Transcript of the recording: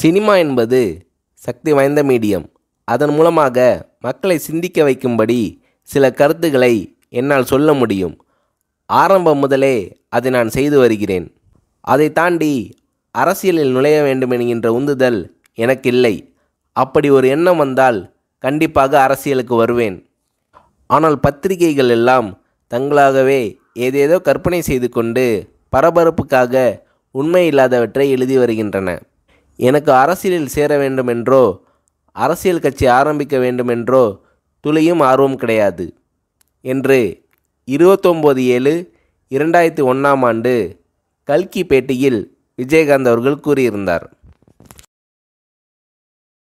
Cinema என்பது சக்தி வாய்ந்த medium. அதன் மூலமாக மக்களை சிந்திக்க வைக்கும்படி சில கருத்துக்களை என்னால் சொல்ல முடியும். ஆரம்பம் முதலே அதை நான் செய்து வருகிறேன். அதை தாண்டி அரசியலில் நுழைய வேண்டும் என்கின்ற உந்துதல் எனக்கு இல்லை அப்படி ஒரு எண்ணம் வந்தால் கண்டிப்பாக அரசியலுக்கு வருவேன். ஆனால் பத்திரிகைகள் எல்லாம் தங்களாகவே ஏதேதோ கற்பனை செய்து கொண்டு பரபரப்புக்காக உண்மை இல்லாதவற்றை எழுதி வருகின்றன. எனக்கு அரசியலில் சேர வேண்டுமென்றோ அரசியல் கட்சி ஆரம்பிக்க வேண்டுமென்றோ துளியும் ஆர்வம் கிடையாது. என்று இருபத்தொம்போது ஏழு இரண்டாயிரத்தி ஒன்றாம் ஆண்டு கல்கி பேட்டியில் விஜயகாந்த் அவர்கள் கூறியிருந்தார்.